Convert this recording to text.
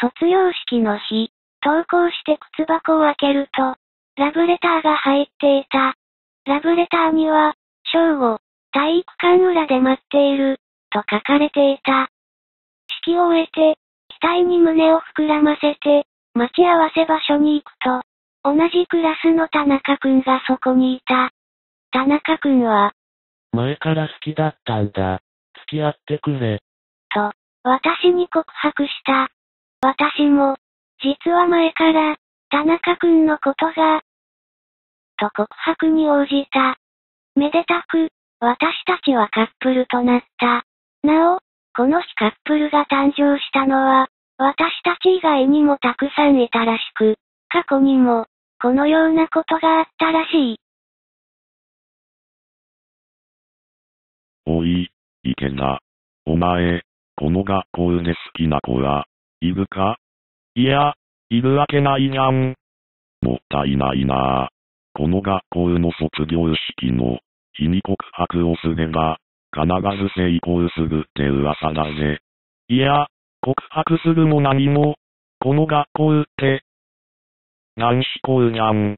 卒業式の日、登校して靴箱を開けると、ラブレターが入っていた。ラブレターには、正午、体育館裏で待っている、と書かれていた。式を終えて、額に胸を膨らませて、待ち合わせ場所に行くと、同じクラスの田中くんがそこにいた。田中くんは、前から好きだったんだ。付き合ってくれ。と、私に告白した。私も、実は前から、田中くんのことが、と告白に応じた。めでたく、私たちはカップルとなった。なお、この日カップルが誕生したのは、私たち以外にもたくさんいたらしく、過去にも、このようなことがあったらしい。おい、池田。お前、この学校で好きな子は、いるか？いや、いるわけないじゃん。もったいないなぁこの学校の卒業式の日に告白をすれば、必ず成功するって噂だぜ。いや、告白するも何も、この学校って、男子校じゃん。